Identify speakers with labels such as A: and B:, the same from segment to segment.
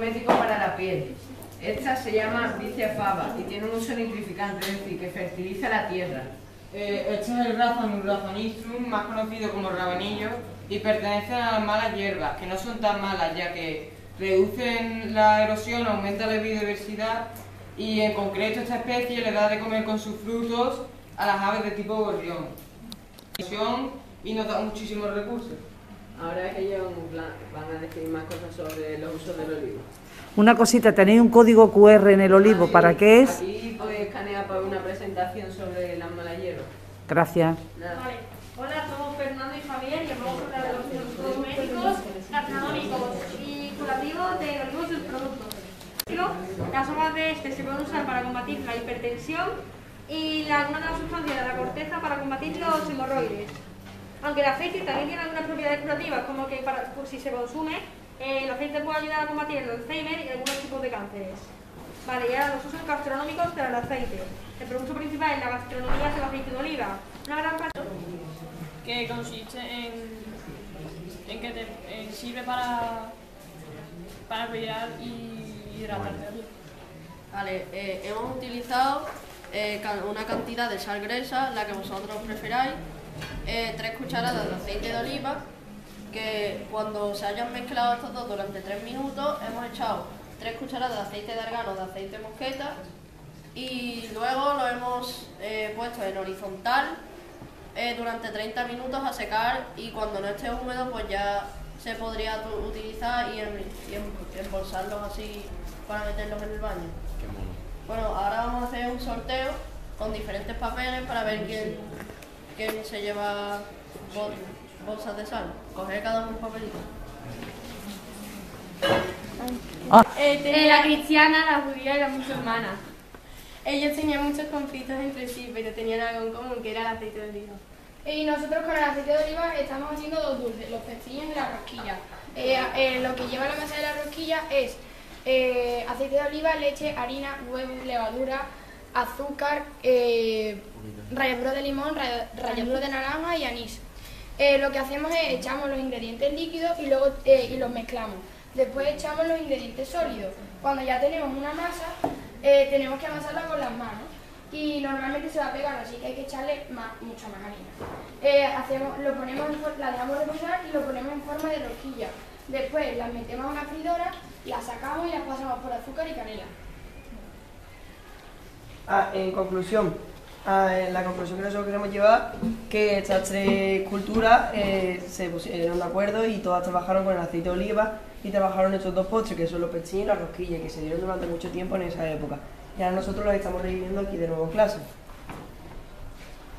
A: cosmético para la piel. Esta se llama fava y tiene un uso nitrificante, es decir, que fertiliza la tierra.
B: Eh, este es el raphanistrum, más conocido como rabanillo, y pertenece a las malas hierbas, que no son tan malas ya que reducen la erosión, aumentan la biodiversidad y en concreto esta especie le da de comer con sus frutos a las aves de tipo gorrión. Y nos da muchísimos recursos.
A: Ahora que ellos van a decir más cosas sobre los usos del olivo.
C: Una cosita, tenéis un código QR en el olivo, ¿para qué es?
A: Aquí podéis escanear para una presentación sobre las malas hierbas.
C: Gracias.
D: Vale. Hola, somos Fernando y Javier y vamos a hablar de los médicos, gastronómicos y curativos de olivos y sus productos. Las hojas de este se pueden usar para combatir la hipertensión y algunas de las sustancias de la corteza para combatir los hemorroides. Aunque el aceite también tiene algunas propiedades curativas, como que para, si se consume, eh, el aceite puede ayudar a combatir el Alzheimer y algunos tipos de cánceres. Vale, y ahora los usos gastronómicos del aceite. El producto principal en la gastronomía es el aceite de oliva. Una gran parte
E: que consiste en, en que te sirve para, para brillar y hidratarte.
F: Vale, eh, hemos utilizado eh, una cantidad de sal gresa, la que vosotros preferáis, eh, tres cucharadas de aceite de oliva, que cuando se hayan mezclado estos dos durante tres minutos, hemos echado tres cucharadas de aceite de argano, de aceite de mosqueta, y luego lo hemos eh, puesto en horizontal durante 30 minutos a secar y cuando no esté húmedo pues ya se podría utilizar y, embolsarlos así para meterlos en el baño. Bueno, ahora vamos a hacer un sorteo con diferentes papeles para ver quién, quién se lleva bolsas de sal. Coger cada uno un papelito.
G: Ah. Eh, la cristiana, la judía y la musulmana. Ellos tenían muchos conflictos entre sí, pero tenían algo en común, que era el aceite de oliva.
H: Y nosotros con el aceite de oliva estamos haciendo dos dulces, los pecillos y la rosquilla. Eh, eh, lo que lleva la masa de la rosquilla es eh, aceite de oliva, leche, harina, huevo, levadura, azúcar, eh, ralladura de limón, ralladura de naranja y anís. Eh, lo que hacemos es echamos los ingredientes líquidos y luego y los mezclamos. Después echamos los ingredientes sólidos. Cuando ya tenemos una masa, tenemos que amasarla con las manos y normalmente se va a pegar, así que hay que echarle mucha más harina. hacemos, lo ponemos la dejamos reposar y lo ponemos en forma de rosquilla. Después las metemos a una fridora la sacamos y la pasamos por azúcar y canela.
I: Ah, en conclusión, ah, la conclusión que nosotros queremos llevar que estas tres culturas eh, se pusieron de acuerdo y todas trabajaron con el aceite de oliva y trabajaron estos dos postres que son los pechines y las rosquillas que se dieron durante mucho tiempo en esa época. Y ahora nosotros los estamos reviviendo aquí de nuevo en clase.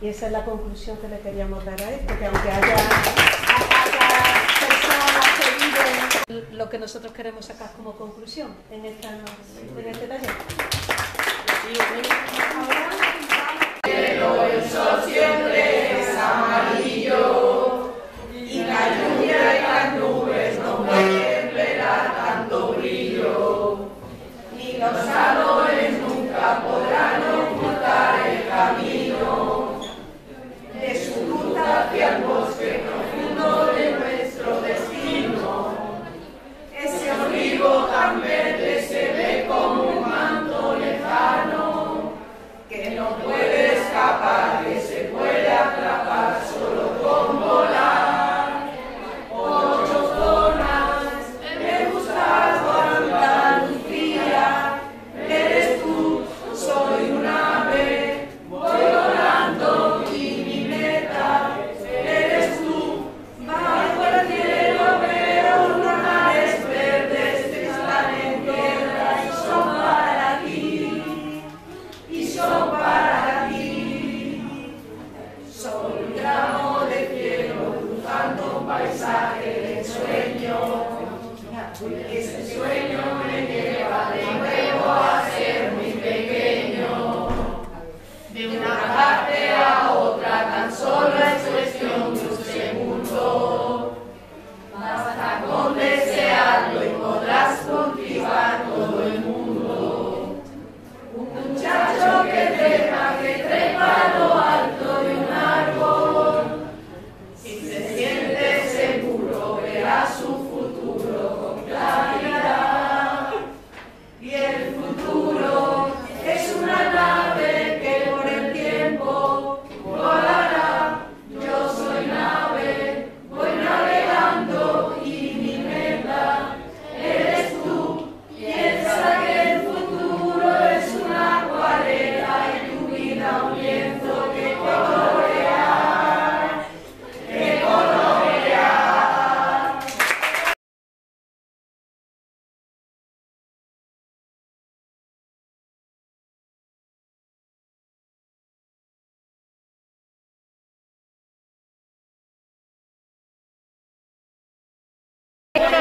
J: Y esa es la conclusión que le queríamos dar a esto, que aunque haya lo que nosotros queremos sacar como conclusión en, esta, en este taller.
K: Podrán ocultar el camino de su ruta hacia el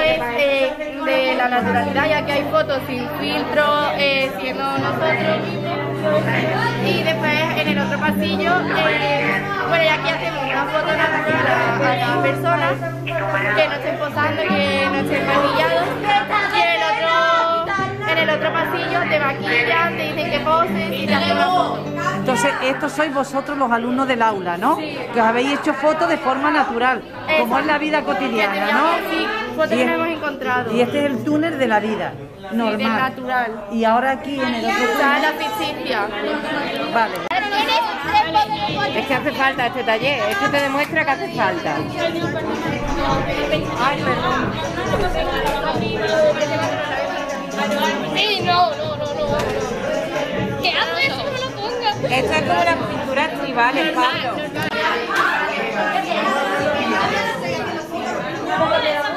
G: eh, de la naturalidad, ya que hay fotos sin filtro, eh, siendo nosotros mismos. Y después en el otro pasillo, eh, bueno, ya aquí hacemos una foto natural a, a cada persona, que no estén posando, que no estén maquillados. Y en el otro, en el otro pasillo te maquillan, te dicen que poses y te hacen una foto.
C: Entonces, estos sois vosotros los alumnos del aula, ¿no? Que os habéis hecho fotos de forma natural, como es la vida cotidiana, ¿no?
G: Sí, fotos
C: Y
G: que no hemos encontrado.
C: Y este es el túnel de la vida, normal.
G: natural.
C: Y ahora aquí en el otro
G: Está
C: túnel...
G: la ficticia.
C: Vale.
A: Es que hace falta este taller, esto te demuestra que hace falta. Ay, perdón.
D: Sí, no, no, no, no. ¿Qué haces? No me lo pongas.
A: Esto es como las pinturas tribales, Pablo.
D: No hacemos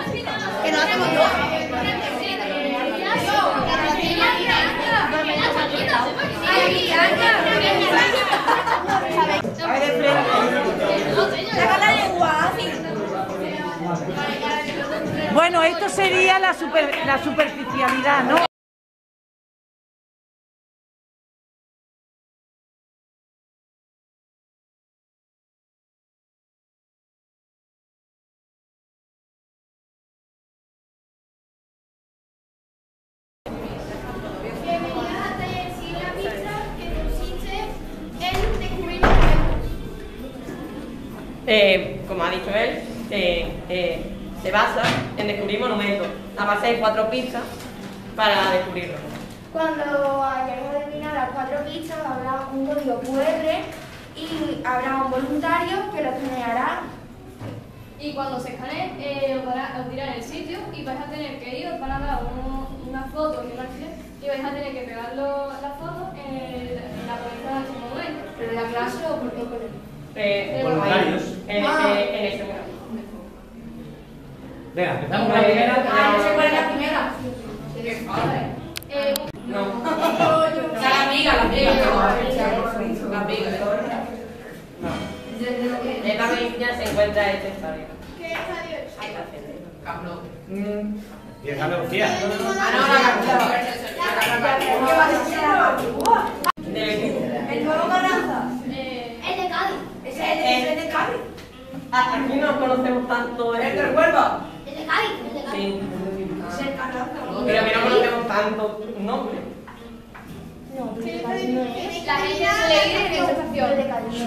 C: Bueno, esto sería la, super- la superficialidad, ¿no?
L: Eh, como ha dicho él, eh, eh, se basa en descubrir monumentos a base de cuatro pistas para descubrirlos.
M: Cuando hayamos terminado las cuatro pistas habrá un código QR y habrá un voluntario que lo escaneará.
E: Y cuando se escanee, eh, os, dirá el sitio y vais a tener que ir, os van a dar una foto y una acción y vais a tener que pegarlo la foto en, el- en la cabeza de ese monumento.
M: ¿Pero en la clase o por qué colegio?
L: Eh,
N: Voluntarios.
L: En,
M: Ah.
L: ese- en ese momento.
N: Venga, empezamos con la primera.
M: Ah, no sé cuál es la primera.
E: Eh,
L: No.
K: O sea, la amiga, la amiga. La amiga.
L: Esta provincia se encuentra en este estadio.
M: ¿Qué estadio es?
K: Camp Nou.
N: Y Andalucía.
K: Ah, no, la.
M: ¿El nuevo Carranza?
E: eh,
M: El de Cádiz. ¿Es el de,
L: Eh.
M: el de Cádiz?
L: Aquí no conocemos tanto
K: ¿El
L: el
K: del Huelva?
M: El de Cádiz. El de Cádiz.
L: Sí. Pero que no conocemos tanto nombre.
M: La gente suele ir en esa estación. El de Cádiz.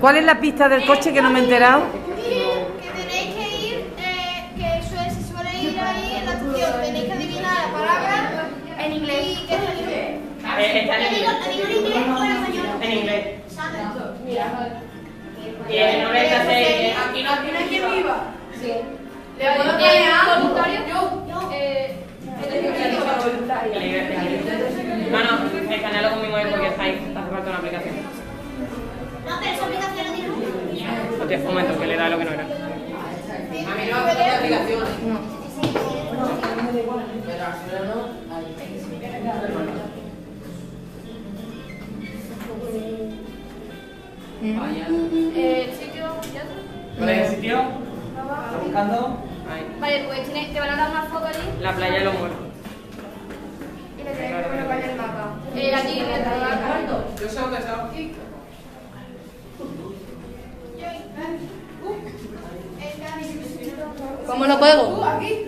C: ¿Cuál es la pista del coche que no me he enterado?
M: que tenéis que ir, eh, que suele, se suele ir ahí en la estación, tenéis que adivinar la palabra en inglés. ¿Y qué es
L: Eh, está en inglés.
M: en inglés o en español?
L: En inglés.
M: Mira.
L: Y el nombre de hacer
K: Aquí no, aquí no hay quien viva.
M: Sí.
K: ¿Le puedo planear?
E: voluntario,
M: Yo.
E: eh,
L: Bueno, escanealo con mi móvil porque está ahí. Hace falta una aplicación.
M: No, pero esa aplicación no tiene
L: Hostia, un momento, que le da lo que no era.
K: A mí no me falta aplicaciones. Vaya.
E: eh, el sitio, ya.
N: ¿Cuál es el sitio? ¿Estás buscando?
L: Ahí.
E: Vale, pues tienes- te van a dar una foto allí.
L: La playa de los muertos.
M: Y le tenéis que poner cuál es el mapa.
E: Eh, aquí, en el cuarto.
K: Yo sé dónde está.
F: ¿Cómo lo pego?
E: Eh,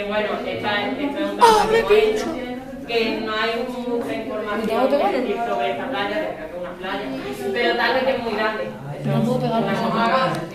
L: Y bueno, esta, esto es un trabajo que hecho, que no hay mucha información sobre esta playa, que es una playa, pero tal vez que es muy grande. Eso es una cosa.